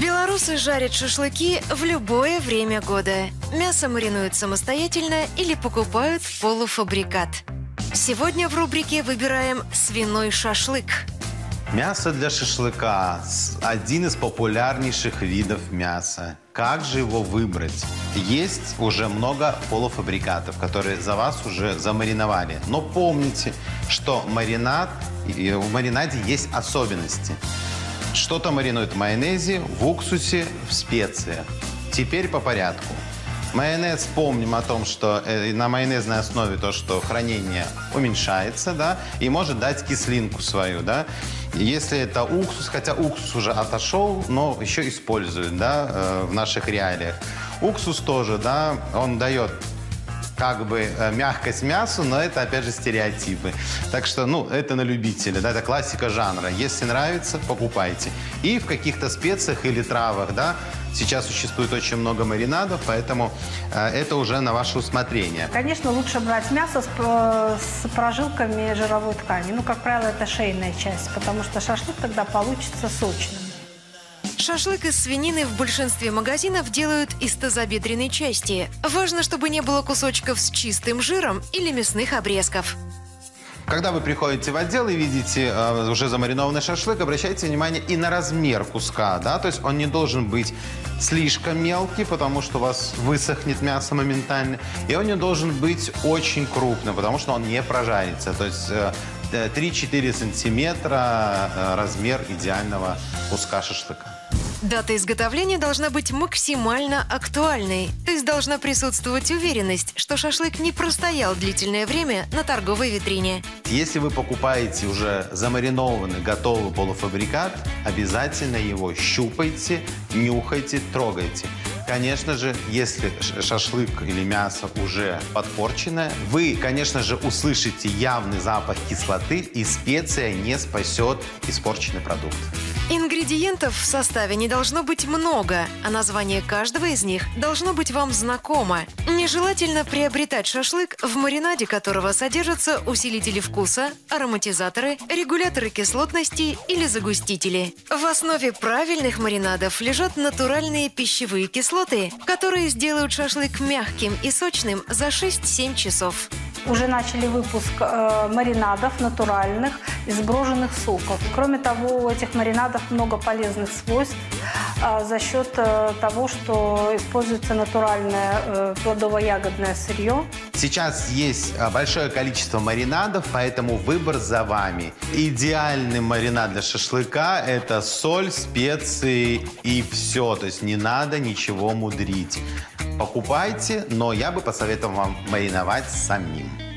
Белорусы жарят шашлыки в любое время года. Мясо маринуют самостоятельно или покупают полуфабрикат. Сегодня в рубрике выбираем свиной шашлык. Мясо для шашлыка – один из популярнейших видов мяса. Как же его выбрать? Есть уже много полуфабрикатов, которые за вас уже замариновали. Но помните, что маринад, в маринаде есть особенности. Что-то маринуют в майонезе, в уксусе, в специях. Теперь по порядку. Майонез, помним о том, что э, на майонезной основе то, что хранение уменьшается, да, и может дать кислинку свою, да. Если это уксус, хотя уксус уже отошел, но еще используют, да, э, в наших реалиях. Уксус тоже, да, он дает как бы э, мягкость мясу, но это, опять же, стереотипы. Так что, ну, это на любителя, да, это классика жанра. Если нравится, покупайте. И в каких-то специях или травах, да, сейчас существует очень много маринадов, поэтому э, это уже на ваше усмотрение. Конечно, лучше брать мясо с, э, с прожилками жировой ткани. Ну, как правило, это шейная часть, потому что шашлык тогда получится сочным. Шашлык из свинины в большинстве магазинов делают из тазобедренной части. Важно, чтобы не было кусочков с чистым жиром или мясных обрезков. Когда вы приходите в отдел и видите э, уже замаринованный шашлык, обращайте внимание и на размер куска, да, то есть он не должен быть слишком мелкий, потому что у вас высохнет мясо моментально, и он не должен быть очень крупным, потому что он не прожарится, то есть э, 3-4 сантиметра э, размер идеального куска шашлыка. Дата изготовления должна быть максимально актуальной. То есть должна присутствовать уверенность, что шашлык не простоял длительное время на торговой витрине. Если вы покупаете уже замаринованный, готовый полуфабрикат, обязательно его щупайте, нюхайте, трогайте. Конечно же, если шашлык или мясо уже подпорченное, вы, конечно же, услышите явный запах кислоты, и специя не спасет испорченный продукт. Ингредиентов в составе не должно быть много, а название каждого из них должно быть вам знакомо. Нежелательно приобретать шашлык, в маринаде которого содержатся усилители вкуса, ароматизаторы, регуляторы кислотности или загустители. В основе правильных маринадов лежат натуральные пищевые кислоты, которые сделают шашлык мягким и сочным за 6-7 часов уже начали выпуск э, маринадов натуральных из броженных соков. Кроме того, у этих маринадов много полезных свойств э, за счет э, того, что используется натуральное э, плодово-ягодное сырье. Сейчас есть э, большое количество маринадов, поэтому выбор за вами. Идеальный маринад для шашлыка – это соль, специи и все. То есть не надо ничего мудрить покупайте, но я бы посоветовал вам мариновать самим.